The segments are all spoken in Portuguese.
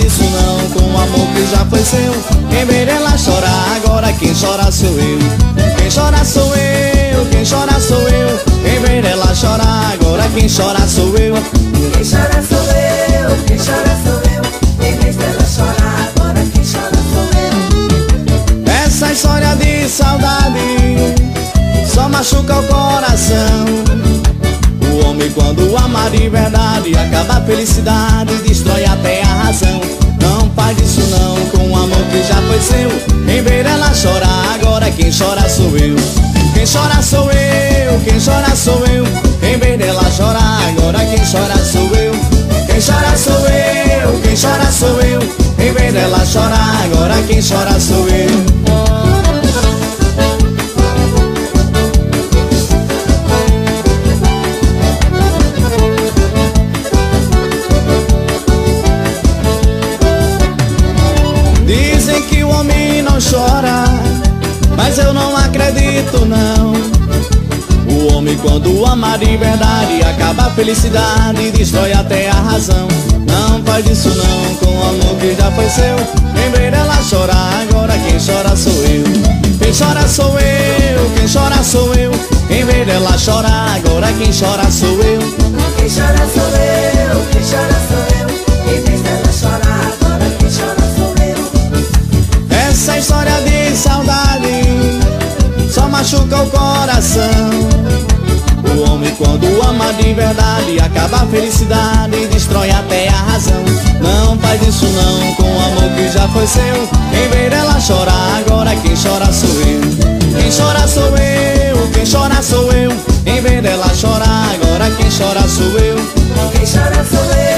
Não faz isso não, com o amor que já foi seu. Em vez dela chorar, agora quem chora sou eu. Quem chora sou eu, quem chora sou eu. Em vez dela chorar, agora quem chora sou eu. Quem chora sou eu, quem chora sou eu. Em vez dela chorar, agora quem chora sou eu. Essa história de saudade só machuca o coração. O homem quando ama de verdade acaba a felicidade, destrói até a razão. Seu. Em vez dela chorar, agora quem chora sou eu. Quem chora sou eu, quem chora sou eu. Em vez dela chorar, agora quem chora sou eu. Quem chora sou eu, quem chora sou eu. Em vez dela chorar, agora quem chora sou eu. Acredito não. O homem quando ama de verdade acaba a felicidade e destrói até a razão. Não faz isso não com o amor que já foi seu. Em vez dela chorar, agora quem chora sou eu. Quem chora sou eu, quem chora sou eu. Em vez dela chorar, agora quem chora sou eu. Quem chora sou eu, quem chora sou eu. Machuca o coração. O homem quando ama de verdade acaba a felicidade e destrói até a razão. Não faz isso não com o amor que já foi seu. Em vez dela chorar, agora quem chora sou eu. Quem chora sou eu, quem chora sou eu. Em vez dela chorar, agora quem chora sou eu. Quem chora sou eu,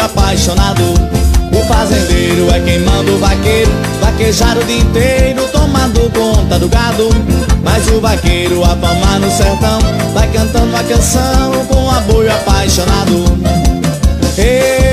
apaixonado. O fazendeiro é quem manda o vaqueiro. Vaquejar o dia inteiro tomando conta do gado. Mas o vaqueiro afamar no sertão Vai cantando uma canção com apoio apaixonado. Ei, ei,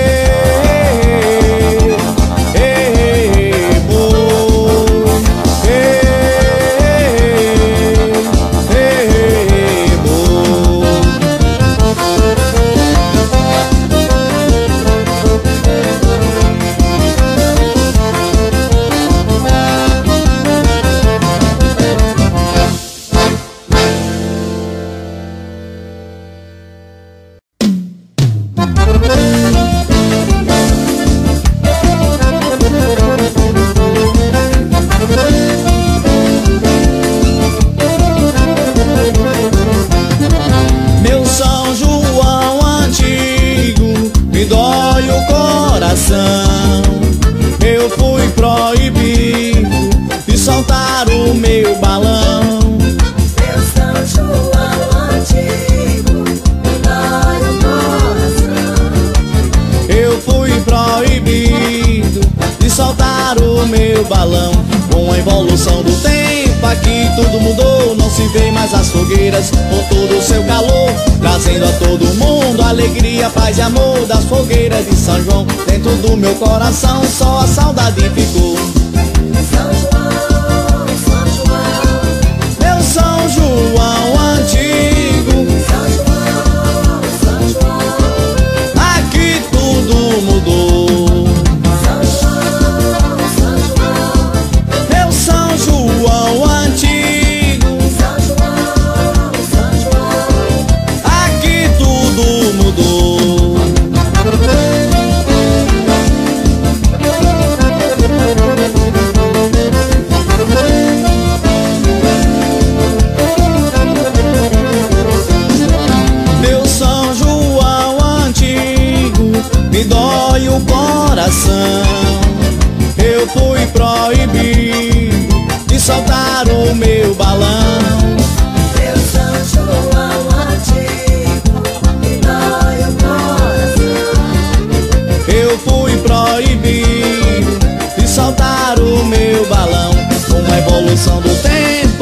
fogueiras com todo o seu calor. Trazendo a todo mundo alegria, paz e amor das fogueiras de São João. Dentro do meu coração, só a saudade ficou.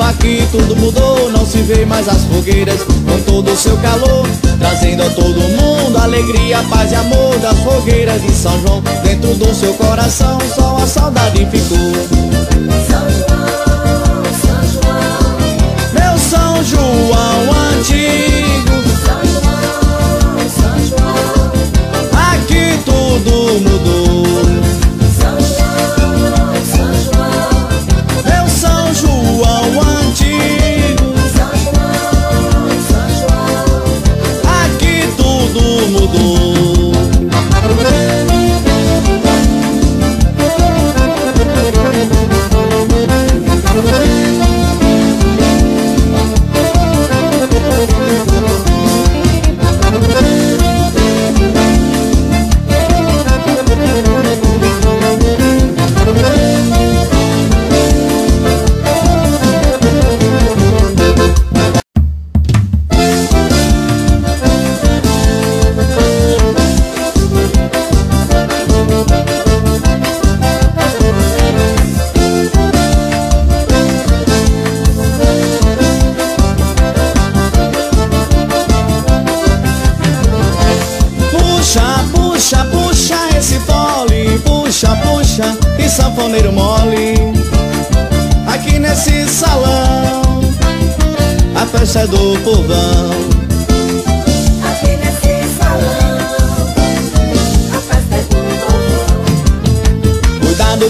Aqui tudo mudou. Não se vê mais as fogueiras com todo o seu calor. Trazendo a todo mundo alegria, paz e amor das fogueiras de São João. Dentro do seu coração, só a saudade ficou.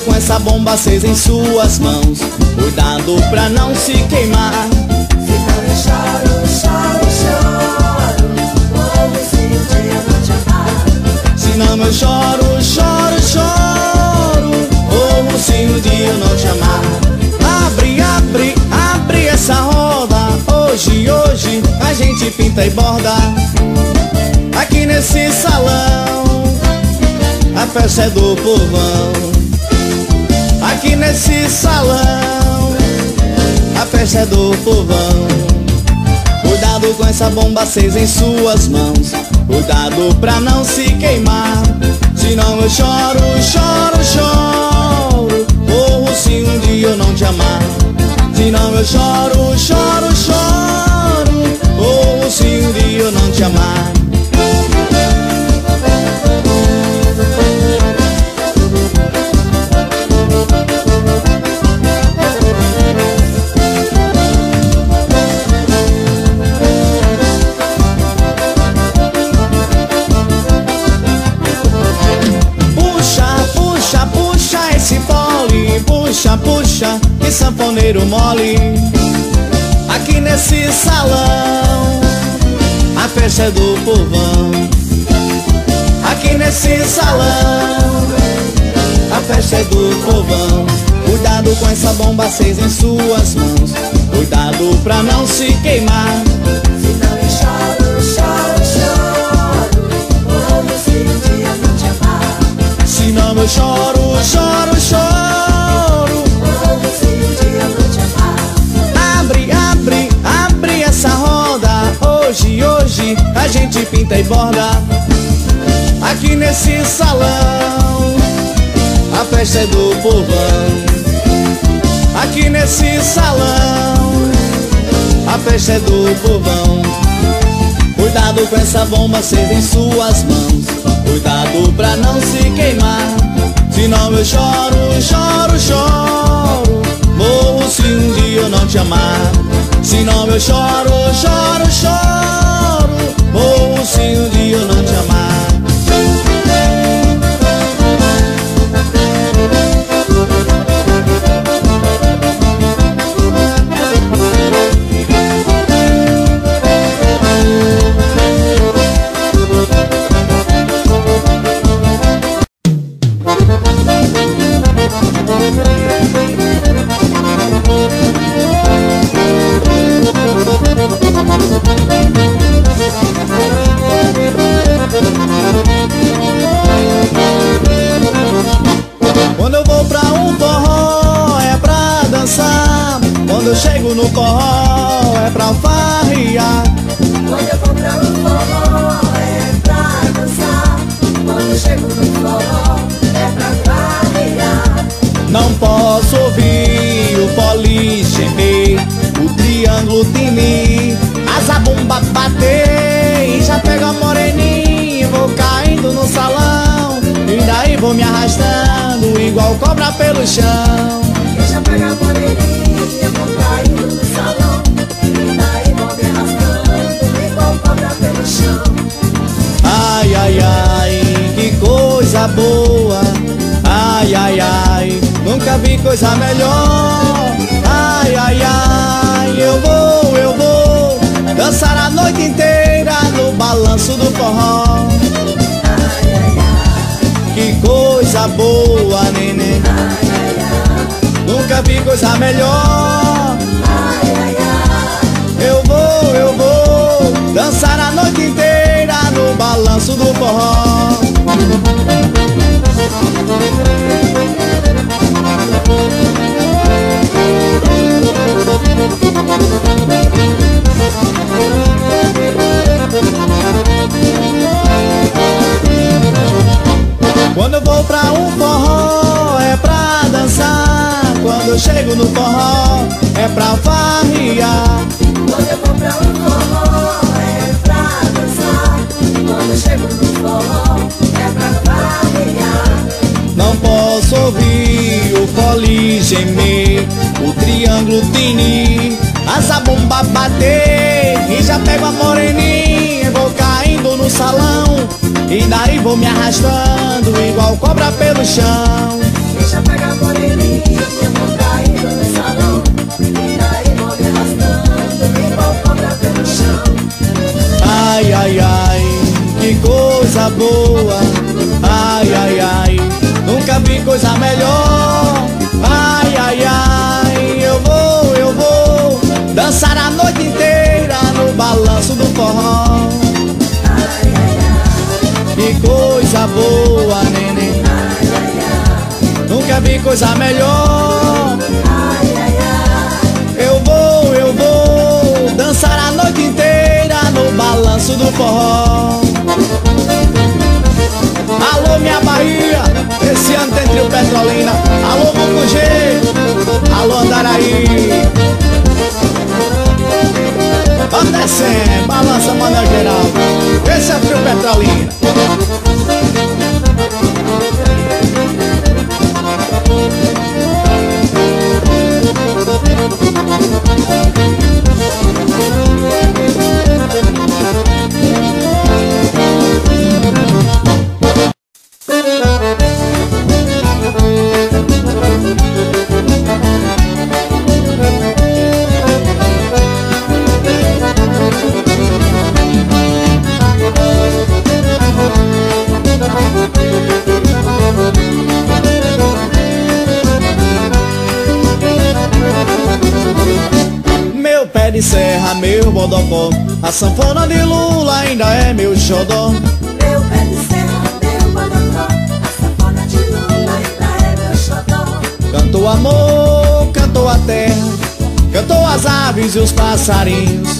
Com essa bomba acesa em suas mãos. Cuidado pra não se queimar. Se não eu choro, choro, choro, se um dia não te amar. Senão eu choro, choro, choro. Ou se um dia eu não te amar. Abre, abre, abre essa roda. Hoje, hoje a gente pinta e borda. Aqui nesse salão, a festa é do povão. Aqui nesse salão, a festa é do povão. Cuidado com essa bomba acesa em suas mãos. Cuidado pra não se queimar. Senão eu choro, choro, choro. Morro se um dia eu não te amar. Senão eu choro, choro, choro. Morro se um dia eu não te amar. Puxa, que sanfoneiro mole. Aqui nesse salão, a festa é do povão. Aqui nesse salão, a festa é do povão. Cuidado com essa bomba acesa em suas mãos. Cuidado pra não se queimar. Se não choro, choro, choro, como se um dia não te amar. Senão eu choro, choro, choro. Tinta e borda. Aqui nesse salão A festa é do povão. Aqui nesse salão A festa é do povão. Cuidado com essa bomba, seja em suas mãos. Cuidado pra não se queimar. Senão eu choro, choro, choro. Morro se um dia eu não te amar. Senão eu choro, choro, choro Morro se um dia eu não te amar coisa melhor. Ai, ai, ai, eu vou, eu vou Dançar a noite inteira no balanço do forró. Ai, ai, ai, Que coisa boa, neném ai, ai, ai Nunca vi coisa melhor. Ai, ai, ai Eu vou, eu vou Dançar a noite inteira no balanço do forró gemer O triângulo tinir A zabumba bater E já pego a moreninha. Vou caindo no salão E daí vou me arrastando Igual cobra pelo chão. Deixa pegar a moreninha, eu vou caindo no salão E daí vou me arrastando igual cobra pelo chão. Ai, ai, ai, que coisa boa. Ai, ai, ai, nunca vi coisa melhor balanço do forró. Que coisa boa, neném. Nunca vi coisa melhor. Eu vou, eu vou Dançar a noite inteira no balanço do forró descendo, balança, manda geral. Esse é o trio Petrolina. Meu A sanfona de Lula ainda é meu xodó Meu pé de serra, meu bodocó A sanfona de Lula ainda é meu xodó Cantou amor, cantou a terra Cantou as aves e os passarinhos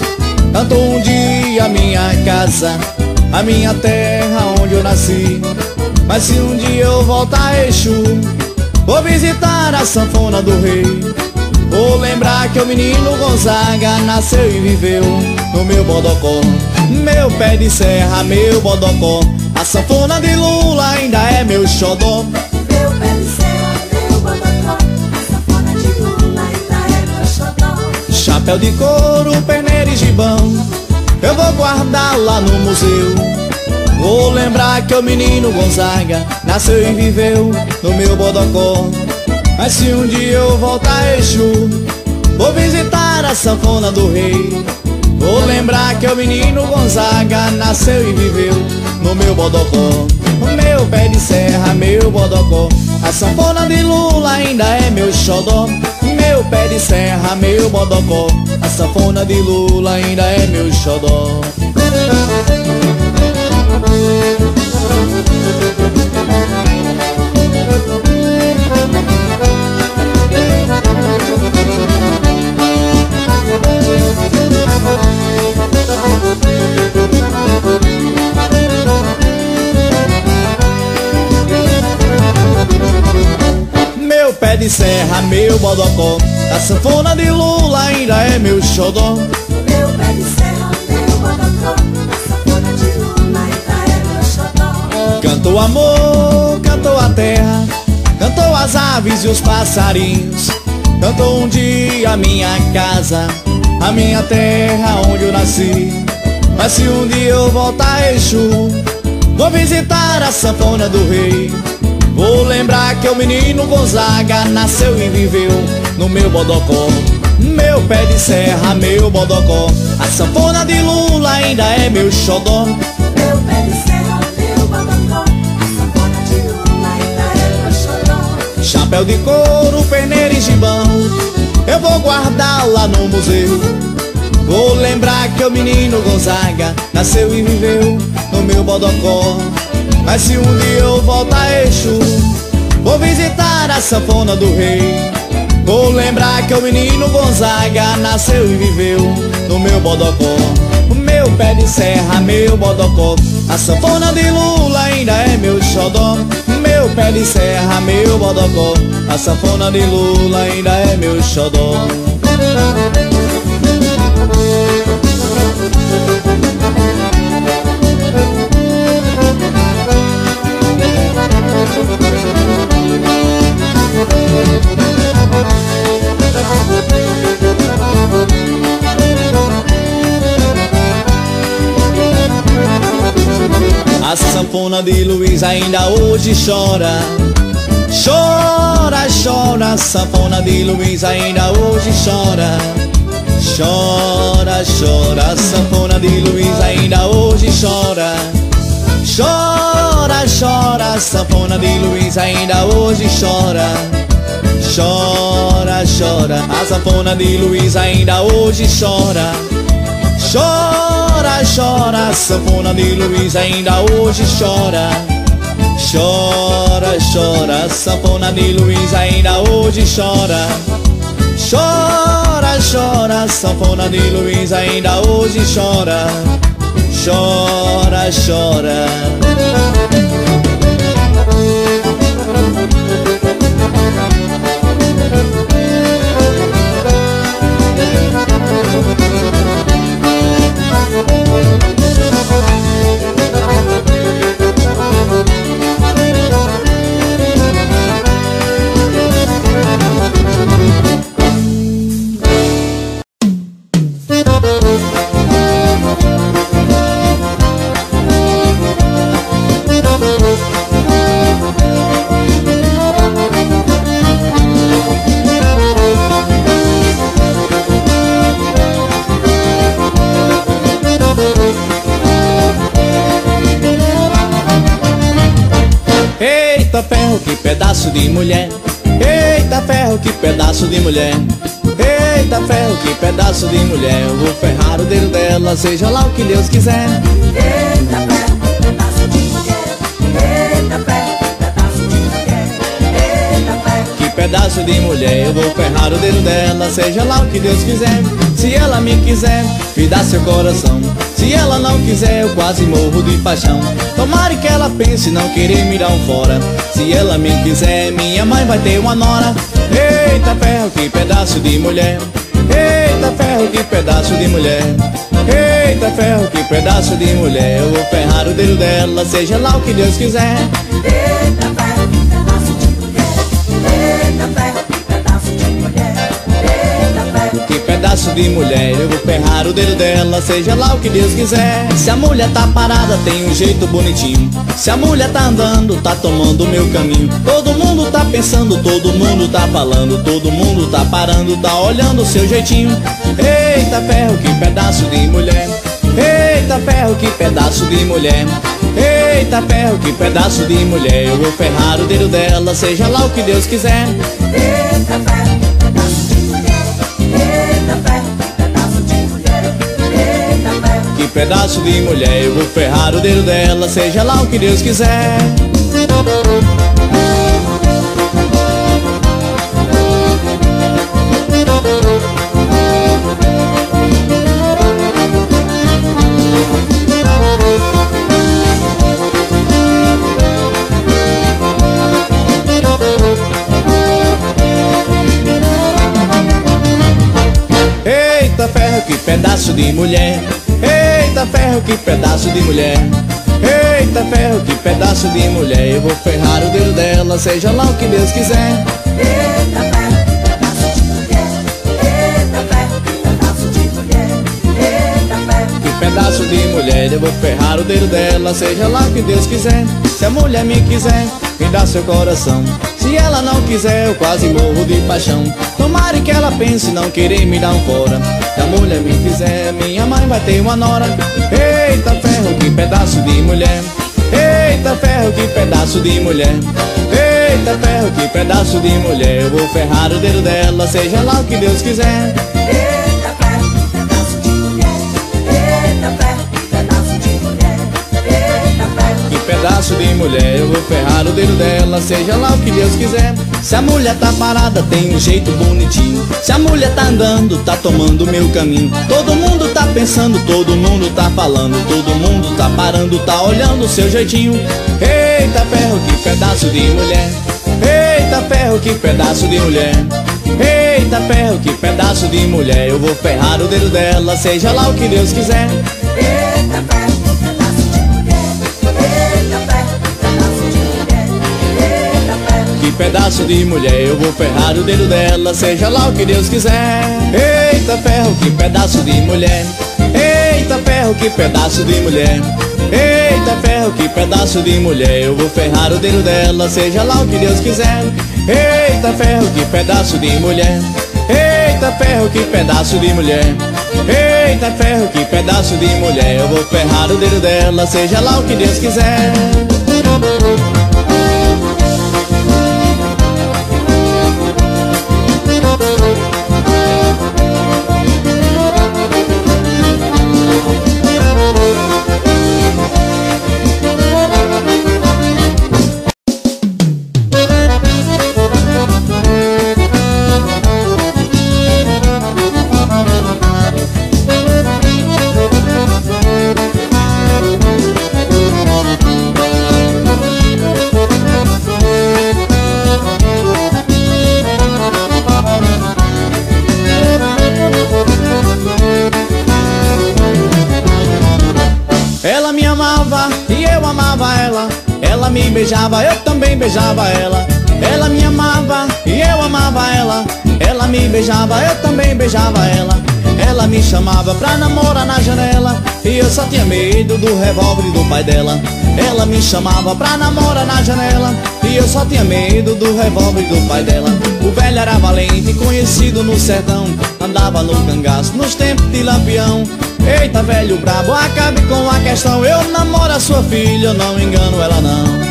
Cantou um dia minha casa a minha terra onde eu nasci. Mas se um dia eu voltar a Exu, vou visitar a sanfona do rei. Vou lembrar que o menino Gonzaga nasceu e viveu no meu bodocó. Meu pé de serra, meu bodocó. A sanfona de Lula ainda é meu xodó. Meu pé de serra, meu bodocó. A sanfona de Lula ainda é meu xodó. Chapéu de couro, peneira e gibão. Eu vou guardar lá no museu. Vou lembrar que o menino Gonzaga nasceu e viveu no meu bodocó. Mas se um dia eu voltar a Exu, vou visitar a sanfona do rei. Vou lembrar que o menino Gonzaga nasceu e viveu no meu bodocó. Meu pé de serra, meu bodocó. A sanfona de Lula ainda é meu xodó. Meu pé de serra, meu bodocó. A sanfona de Lula ainda é meu xodó. De serra, meu bodocó. A sanfona de Lula ainda é meu xodó. Meu pé de serra, meu bodocó. A sanfona de Lula ainda é meu xodó. Cantou amor, cantou a terra Cantou as aves e os passarinhos. Cantou um dia a minha casa A minha terra onde eu nasci. Mas se um dia eu voltar a Exu Vou visitar a sanfona do rei Vou lembrar que o menino Gonzaga Nasceu e viveu no meu bodocó. Meu pé de serra, meu bodocó. A sanfona de Lula ainda é meu xodó. Meu pé de serra, meu bodocó. A sanfona de Lula ainda é meu xodó. Chapéu de couro, peneira e gibão Eu vou guardar lá no museu. Vou lembrar que o menino Gonzaga Nasceu e viveu no meu bodocó Mas se um dia eu voltar a Exu Vou visitar a sanfona do rei. Vou lembrar que o menino Gonzaga Nasceu e viveu no meu bodocó. Meu pé de serra, meu bodocó. A sanfona de Lula ainda é meu xodó. Meu pé de serra, meu bodocó. A sanfona de Lula ainda é meu xodó A sanfona de Luiz ainda hoje chora. Chora, chora, sanfona de Luiz ainda hoje chora. Chora, chora, sanfona de Luiz ainda hoje chora. Chora, chora, sanfona de Luiz ainda hoje chora. Chora, chora, a sanfona de Luiz ainda hoje chora. Chora, chora, sanfona de Luiz ainda hoje chora. Chora, chora, sanfona de Luiz ainda hoje chora. Chora, chora, sanfona de Luiz ainda hoje chora. Chora, chora pedaço de mulher. Eita ferro, que pedaço de mulher. Eita ferro, que pedaço de mulher. Eu vou ferrar o dedo dela, seja lá o que Deus quiser. Eita ferro, pedaço de mulher. Eu vou ferrar o dedo dela, seja lá o que Deus quiser. Se ela me quiser, me dá seu coração. Se ela não quiser, eu quase morro de paixão. Tomara que ela pense não querer me dar um fora. Se ela me quiser, minha mãe vai ter uma nora. Eita ferro, que pedaço de mulher. Eita ferro, que pedaço de mulher. Eita ferro, que pedaço de mulher. Eu vou ferrar o dedo dela, seja lá o que Deus quiser. Eita ferro, pedaço de mulher, eu vou ferrar o dedo dela, seja lá o que Deus quiser. Se a mulher tá parada, tem um jeito bonitinho. Se a mulher tá andando, tá tomando o meu caminho. Todo mundo tá pensando, todo mundo tá falando, todo mundo tá parando, tá olhando o seu jeitinho. Eita ferro, que pedaço de mulher. Eita ferro, que pedaço de mulher. Eita ferro, que pedaço de mulher. Eu vou ferrar o dedo dela, seja lá o que Deus quiser. Eita ferro, pedaço de mulher, eu vou ferrar o dedo dela, seja lá o que Deus quiser. Que pedaço de mulher. Eita ferro, que pedaço de mulher. Eu vou ferrar o dedo dela, seja lá o que Deus quiser. Eita ferro, que pedaço de mulher. Eita ferro, que pedaço de mulher. Ferro. Que pedaço de mulher, eu vou ferrar o dedo dela, seja lá o que Deus quiser. Se a mulher me quiser, me dá seu coração. Se ela não quiser, eu quase morro de paixão. Tomara que ela pense não querer me dar um fora. Se a mulher me quiser, minha mãe vai ter uma nora. Eita ferro, que pedaço de mulher. Eita ferro, que pedaço de mulher. Eita ferro, que pedaço de mulher. Eu vou ferrar o dedo dela, seja lá o que Deus quiser. Pedaço de mulher, eu vou ferrar o dedo dela, seja lá o que Deus quiser. Se a mulher tá parada, tem um jeito bonitinho. Se a mulher tá andando, tá tomando meu caminho. Todo mundo tá pensando, todo mundo tá falando, todo mundo tá parando, tá olhando o seu jeitinho. Eita ferro, que pedaço de mulher. Eita ferro, que pedaço de mulher. Eita ferro, que pedaço de mulher. Eu vou ferrar o dedo dela, seja lá o que Deus quiser. Eita ferro, pedaço de mulher, eu vou ferrar o dedo dela, seja lá o que Deus quiser. Eita ferro, que pedaço de mulher. Eita ferro, que pedaço de mulher. Eita ferro, que pedaço de mulher, eu vou ferrar o dedo dela, seja lá o que Deus quiser. Eita ferro, que pedaço de mulher. Eita ferro, que pedaço de mulher. Eita ferro, que pedaço de mulher, eu vou ferrar o dedo dela, seja lá o que Deus quiser. Beijava, eu também beijava ela. Ela me amava e eu amava ela. Ela me beijava, eu também beijava ela. Ela me chamava pra namorar na janela. E eu só tinha medo do revólver do pai dela. Ela me chamava pra namorar na janela. E eu só tinha medo do revólver do pai dela. O velho era valente, conhecido no sertão. Andava no cangaço nos tempos de lampião. Eita, velho brabo, acabe com a questão. Eu namoro a sua filha, eu não engano ela não.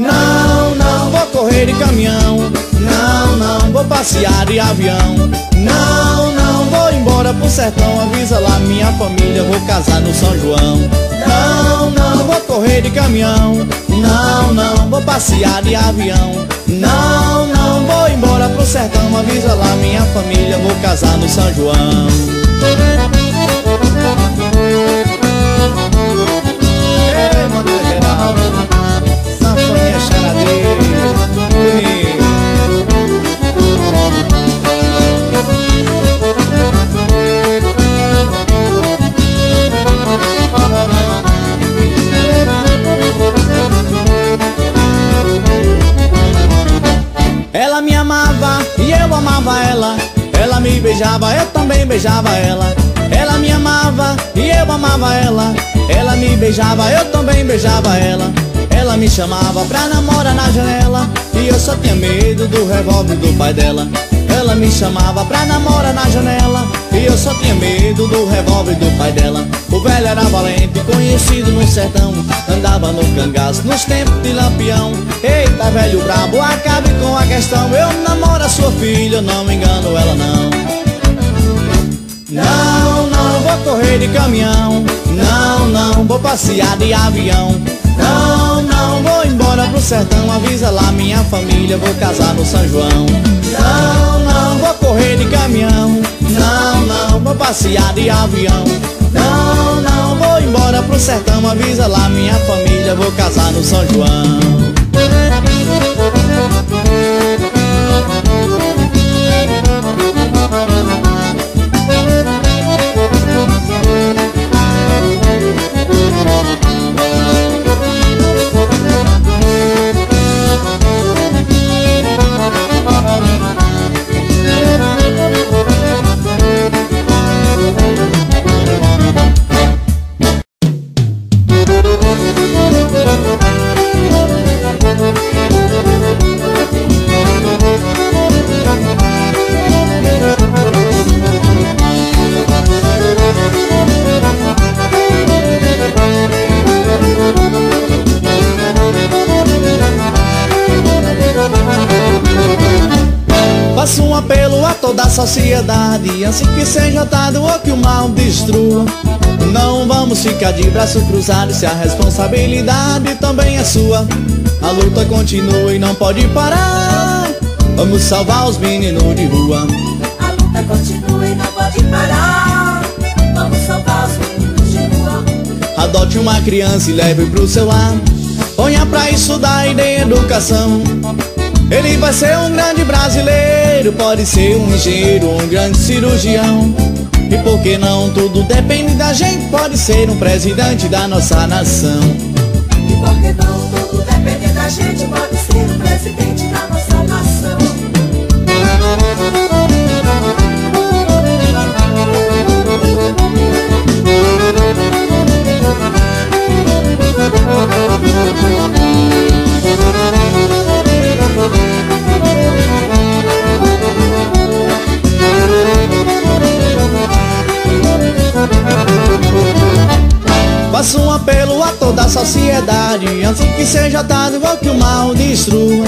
Não, não vou correr de caminhão. Não, não vou passear de avião. Não, não vou embora pro sertão. Avisa lá minha família, vou casar no São João. Não, não vou correr de caminhão. Não, não vou passear de avião. Não, não vou embora pro sertão Avisa lá minha família, vou casar no São João Ei, Ela me amava e eu amava ela. Ela me beijava, eu também beijava ela. Ela me amava e eu amava ela. Ela me beijava, eu também beijava ela. Me chamava pra namorar na janela. E eu só tinha medo do revólver do pai dela. Ela me chamava pra namorar na janela. E eu só tinha medo do revólver do pai dela. O velho era valente, conhecido no sertão. Andava no cangaço, nos tempos de lampião. Eita velho brabo, acabe com a questão. Eu namoro a sua filha, não engano ela não. Não, não vou correr de caminhão. Não, não vou passear de avião Não, não vou embora pro sertão. Avisa lá minha família, vou casar no São João. Não, não vou correr de caminhão. Não, não vou passear de avião. Não, não vou embora pro sertão. Avisa lá minha família, vou casar no São João Ficar de braço cruzado Se a responsabilidade também é sua. A luta continua e não pode parar. Vamos salvar os meninos de rua. A luta continua e não pode parar. Vamos salvar os meninos de rua. Adote uma criança e leve pro seu lar. Ponha pra estudar e dê educação. Ele vai ser um grande brasileiro Pode ser um engenheiro, um grande cirurgião E por que não? Tudo depende da gente Pode ser um presidente da nossa nação E por que não? Tudo depende da gente Pode ser o presidente da sociedade. Antes que seja tarde ou que o mal destrua.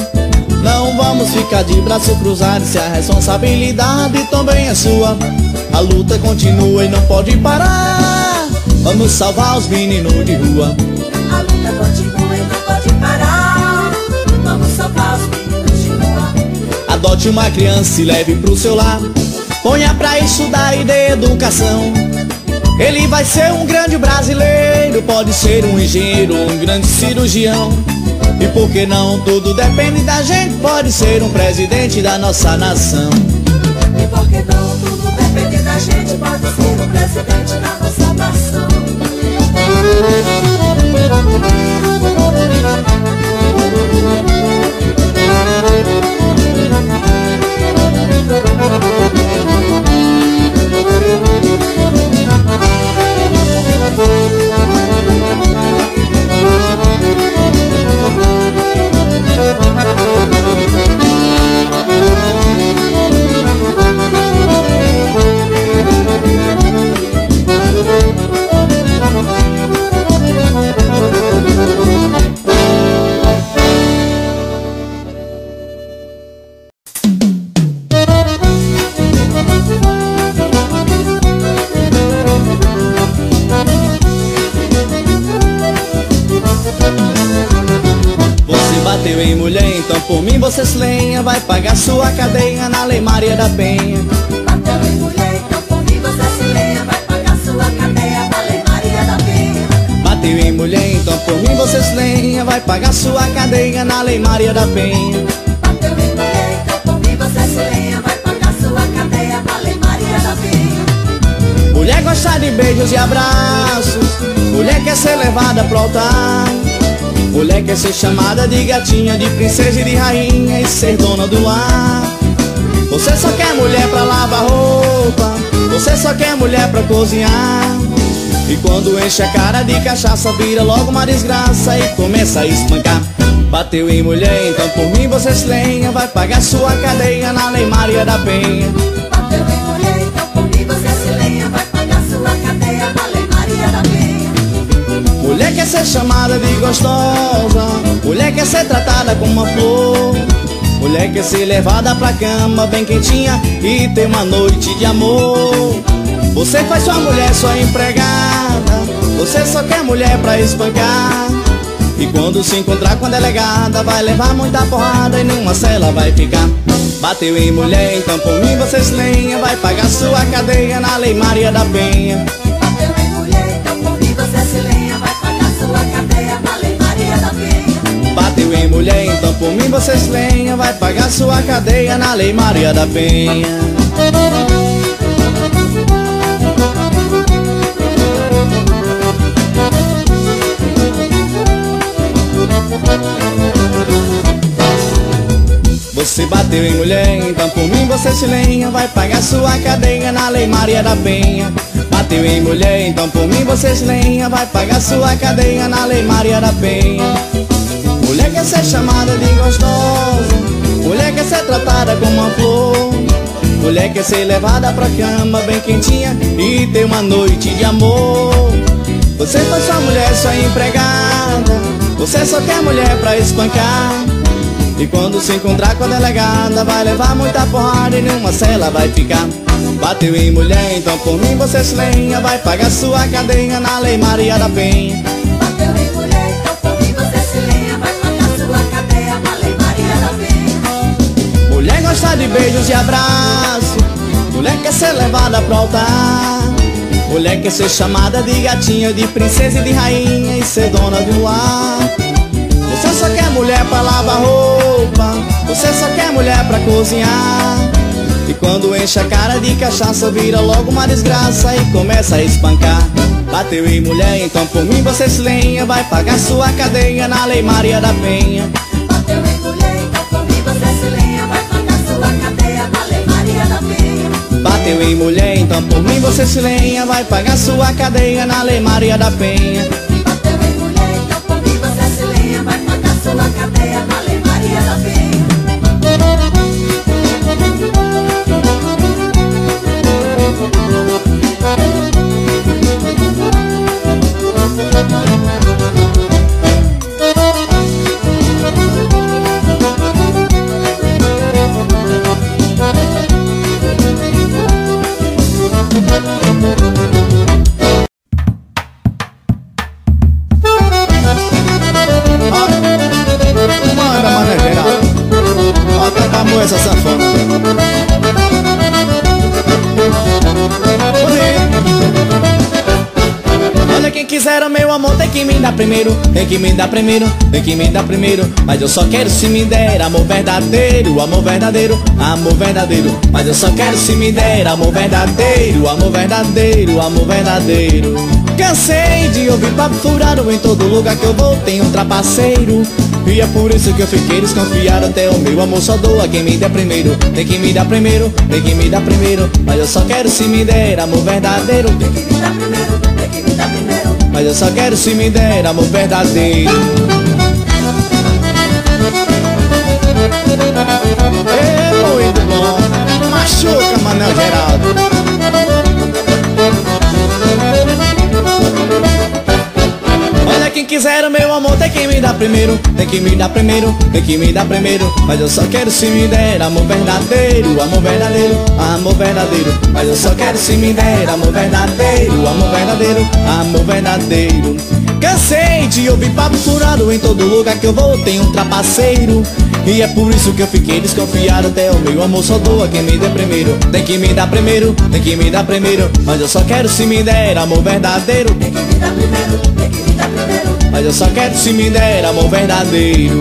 Não vamos ficar de braço cruzado Se a responsabilidade também é sua. A luta continua e não pode parar. Vamos salvar os meninos de rua. A luta continua e não pode parar. Vamos salvar os meninos de rua. Adote uma criança e leve pro seu lar. Ponha pra estudar e dê educação. Ele vai ser um grande brasileiro pode ser um engenheiro, um grande cirurgião. E por que não? Tudo depende da gente, pode ser um presidente da nossa nação. E por que não? Tudo depende da gente, pode ser um presidente da nossa nação. Música Maria da Penha. Bateu em mim você se lenha Vai pagar sua cadeia Lei Maria da Penha Mulher gosta de beijos e abraços. Mulher quer ser levada pro altar. Mulher quer ser chamada de gatinha, de princesa e de rainha E ser dona do lar. Você só quer mulher pra lavar roupa. Você só quer mulher pra cozinhar E quando enche a cara de cachaça Vira logo uma desgraça e começa a espancar. Bateu em mulher, então por mim você se lenha Vai pagar sua cadeia na Lei Maria da Penha. Bateu em mulher, então por mim você se lenha Vai pagar sua cadeia na Lei Maria da Penha. Mulher quer ser chamada de gostosa Mulher quer ser tratada como uma flor. Mulher quer ser levada pra cama bem quentinha E ter uma noite de amor Você faz sua mulher sua empregada. Você só quer mulher pra espancar. E quando se encontrar com a delegada Vai levar muita porrada e numa cela vai ficar. Bateu em mulher, então por mim você se lenha. Vai pagar sua cadeia na Lei Maria da Penha. Bateu em mulher, então por mim você se lenha. Vai pagar sua cadeia na Lei Maria da Penha. Bateu em mulher, então por mim você se lenha. Vai pagar sua cadeia na Lei Maria da Penha Você bateu em mulher, então por mim você se lenha. Vai pagar sua cadeia na Lei Maria da Penha. Bateu em mulher, então por mim você se lenha. Vai pagar sua cadeia na Lei Maria da Penha. Mulher quer ser chamada de gostosa. Mulher quer ser tratada como uma flor. Mulher quer ser levada pra cama bem quentinha E ter uma noite de amor. Você faz sua mulher sua empregada. Você só quer mulher pra espancar e quando se encontrar com a delegada Vai levar muita porrada e numa cela vai ficar. Bateu em mulher, então por mim você se lenha Vai pagar sua cadeia na Lei Maria da Penha. Bateu em mulher, então por mim você se lenha Vai pagar sua cadeia na Lei Maria da Penha. Mulher gosta de beijos e abraços Mulher quer ser levada pro altar. Mulher quer ser chamada de gatinha, de princesa e de rainha E ser dona de um lar. Você só quer mulher pra lavar roupa Você só quer mulher pra cozinhar. E quando enche a cara de cachaça Vira logo uma desgraça e começa a espancar. Bateu em mulher, então por mim você se lenha. Vai pagar sua cadeia na Lei Maria da Penha. Bateu em mulher, então por mim você se lenha. Vai pagar sua cadeia na Lei Maria da Penha. Bateu em mulher, então por mim você se lenha. Vai pagar sua cadeia na Lei Maria da Penha quiser o meu amor tem que me dar primeiro Tem que me dar primeiro, tem que me dar primeiro. Mas eu só quero se me der amor verdadeiro Amor verdadeiro, amor verdadeiro. Mas eu só quero se me der amor verdadeiro Amor verdadeiro, amor verdadeiro. Cansei de ouvir papo furado em todo lugar que eu vou tem um trapaceiro. E é por isso que eu fiquei desconfiado até o meu amor só doa quem me der primeiro. Tem que me dar primeiro, tem que me dar primeiro. Mas eu só quero se me der amor verdadeiro Tem que me dar primeiro, tem que me dar primeiro mas eu só quero se me der amor verdadeiro. É muito bom. Machuca, Manel Geraldo quem quiser o meu amor tem que me dar primeiro Tem que me dar primeiro, tem que me dar primeiro. Mas eu só quero se me der amor verdadeiro Amor verdadeiro, amor verdadeiro. Mas eu só quero se me der amor verdadeiro Amor verdadeiro, amor verdadeiro. Cansei de ouvir papo furado Em todo lugar que eu vou tem um trapaceiro. E é por isso que eu fiquei desconfiado Até o meu amor só doa quem me dê primeiro. Tem que me dar primeiro, tem que me dar primeiro. Mas eu só quero se me der amor verdadeiro. Tem que me dar primeiro, tem que me dar primeiro Mas eu só quero se me der amor verdadeiro.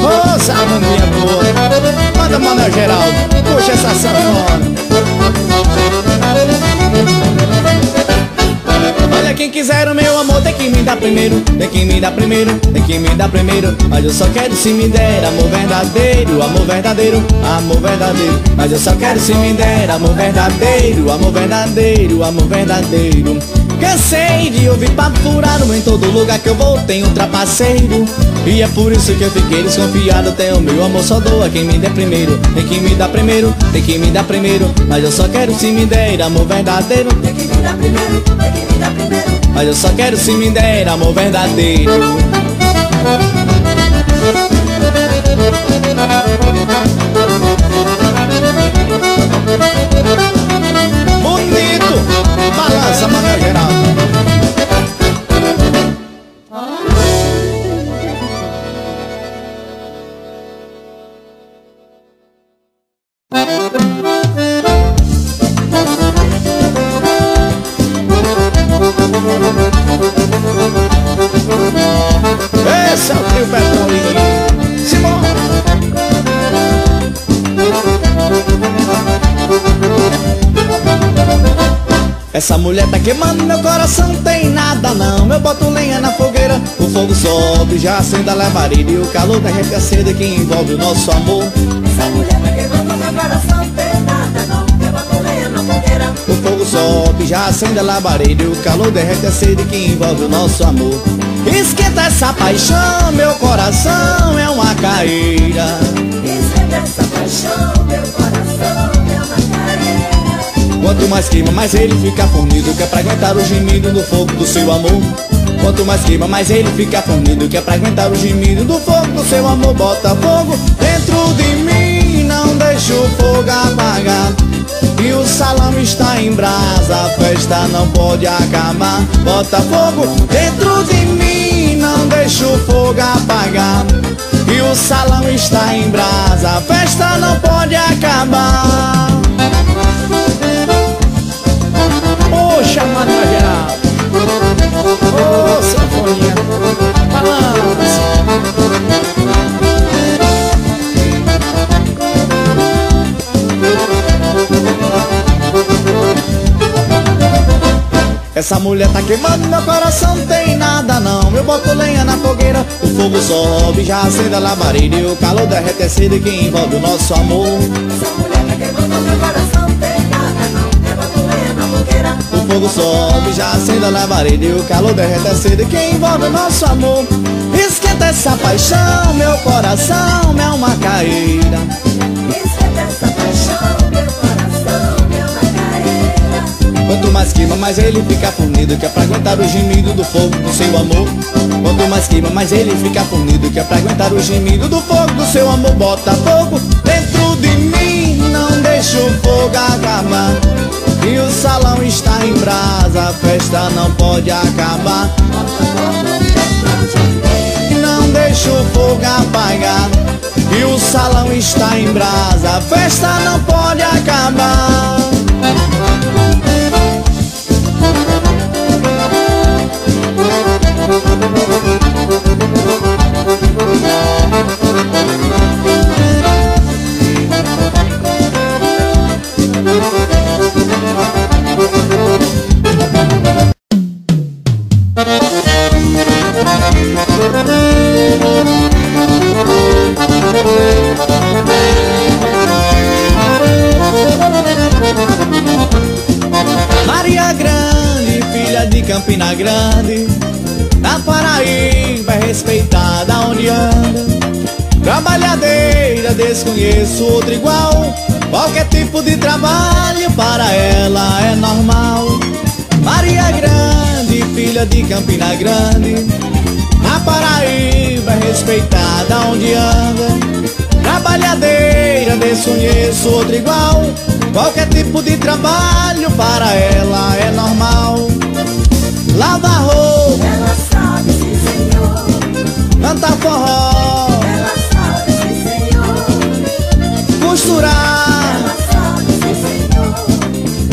Ô, saboninha boa Manda, Manuel Geraldo Puxa essa sanfona quem quiser o meu amor tem que me dar primeiro Tem que me dar primeiro, tem que me dar primeiro. Mas eu só quero se me der amor verdadeiro Amor verdadeiro, amor verdadeiro. Mas eu só quero se me der amor verdadeiro Amor verdadeiro, amor verdadeiro Cansei de ouvir papo furado Em todo lugar que eu vou tem um trapaceiro. E é por isso que eu fiquei desconfiado. Até o meu amor só doa quem me der primeiro. Tem que me dar primeiro, tem que me dar primeiro. Mas eu só quero se me der amor verdadeiro. Tem que me dar primeiro, tem que me dar primeiro. Mas eu só quero se me der amor verdadeiro coração, tem nada não. Eu boto lenha na fogueira, o fogo sobe Já acende a labareda e o calor derrete a seda Que envolve o nosso amor. Essa mulher tá queimando meu coração Tem nada não, eu boto lenha na fogueira. O fogo sobe, já acende a labareda E o calor derrete a sede que envolve o nosso amor. Esquenta essa paixão, meu coração é uma caeira Esquenta essa paixão, meu coração Quanto mais queima, mais ele fica fornido Que é pra aguentar o gemido do fogo do seu amor Quanto mais queima, mais ele fica fornido Que é pra aguentar o gemido do fogo do seu amor Bota fogo dentro de mim, não deixa o fogo apagar e o salão está em brasa, a festa não pode acabar. Bota fogo dentro de mim, não deixa o fogo apagar. E o salão está em brasa, a festa não pode acabar. Essa mulher tá queimando meu coração, tem nada não. Eu boto lenha na fogueira, o fogo sobe Já acende a labareda e o calor derrete a sede que envolve o nosso amor. Essa mulher tá queimando meu coração fogo sobe, já acende a labareda E o calor derrete a sede que envolve o nosso amor. Esquenta essa paixão, meu coração é uma caída. Esquenta essa paixão, meu coração uma careira Quanto mais queima, mais ele fica fornido Que é pra aguentar o gemido do fogo do seu amor. Quanto mais queima, mais ele fica fornido Que é pra aguentar o gemido do fogo do seu amor. Bota fogo dentro de mim, não deixa o fogo acabar E o salão está em brasa, a festa não pode acabar. Não deixa o fogo apagar. E o salão está em brasa, a festa não pode acabar desconheço outro igual. Qualquer tipo de trabalho para ela é normal. Maria Grande, filha de Campina Grande. A Paraíba é respeitada onde anda. Trabalhadeira, desconheço outro igual. Qualquer tipo de trabalho para ela é normal. Lava roupa, ela sabe sim senhor. Canta forró senhor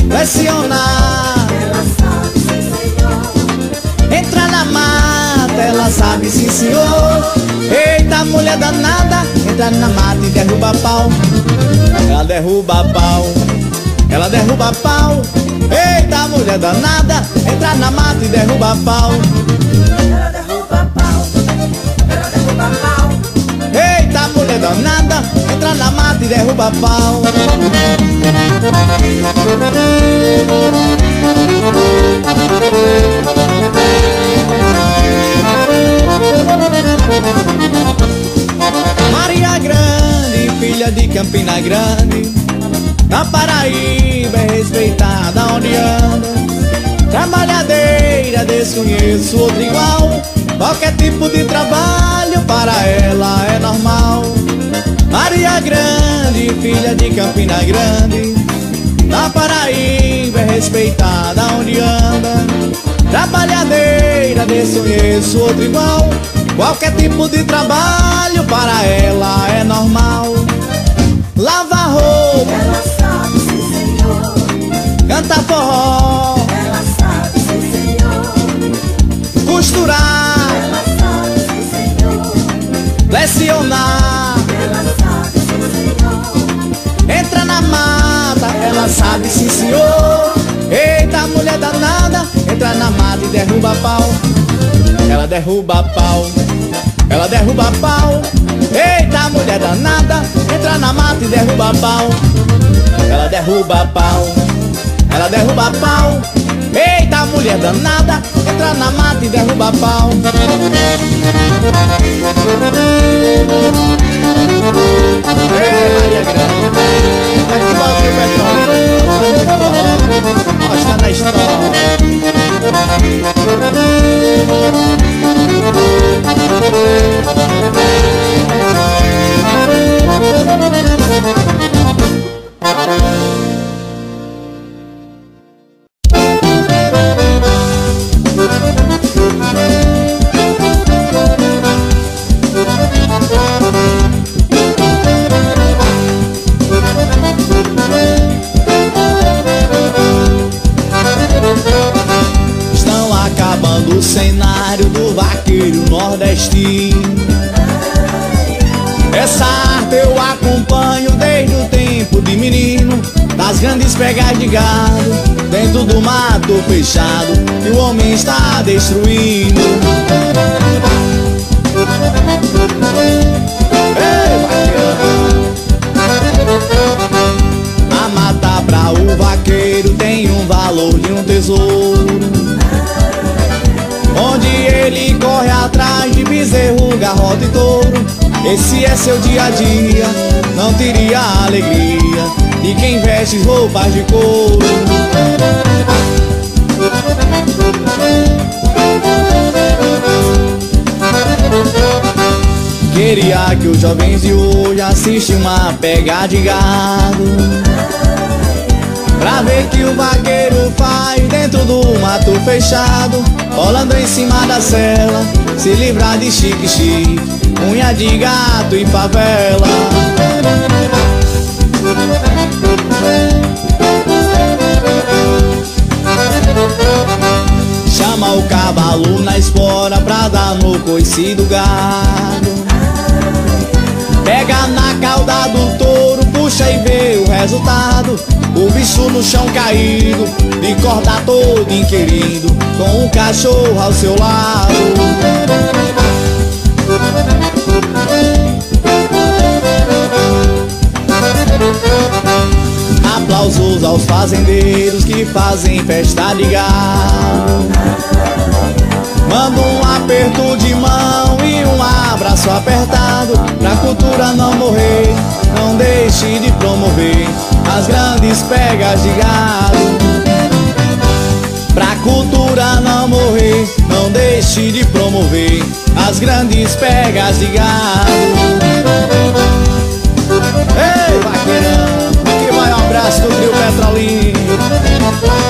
lecionar Ela sabe sim senhor Entra na mata, ela sabe sim senhor. Eita mulher danada, entra na mata e derruba pau. Ela derruba pau, ela derruba pau. Eita mulher danada, entra na mata e derruba pau. Ela derruba pau Ela derruba pau. Eita mulher danada, entra e derruba pau. Maria Grande, filha de Campina Grande Na Paraíba é respeitada onde anda. Trabalhadeira, desconheço outro igual. Qualquer tipo de trabalho para filha de Campina Grande. Na Paraíba é respeitada onde anda. Trabalhadeira, desconheço outro igual. Qualquer tipo de trabalho para ela é normal. Lava roupa, Ela sabe sim senhor. Canta forró entra na mata e derruba pau. Ela derruba pau, ela derruba pau. Eita mulher danada, entra na mata e derruba pau. Ela derruba pau, ela derruba pau. Eita mulher danada, entra na mata e derruba pau. Ei, Maria Grande, aqui bota o petróleo Mostra na história Thank Grandes pegas de gado Dentro do mato fechado Que o homem está destruindo! A mata pra o vaqueiro tem um valor de um tesouro. Onde ele corre atrás de bezerro, garrote e touro Esse é seu dia a dia, não teria alegria. De quem veste roupas de couro? Queria que os jovens de hoje assistam uma pega de gado. Pra ver que o vaqueiro faz dentro do mato fechado Rolando em cima da cela Se livrar de chique chique Unha de gato e favela. Chama o cavalo na espora pra dar no coice do gado. Pega na cauda do touro, puxa e vê o resultado. O bicho no chão caído, de corda todo inquirido Com o cachorro ao seu lado Aplausos aos fazendeiros que fazem festa de gado Manda um aperto de mão e um abraço apertado Pra cultura não morrer, não deixe de promover As grandes pegas de gado Pra cultura não morrer, não deixe de promover as grandes pegas de gado. Ei, vaqueirão, aqui vai um abraço do Rio Petrolina.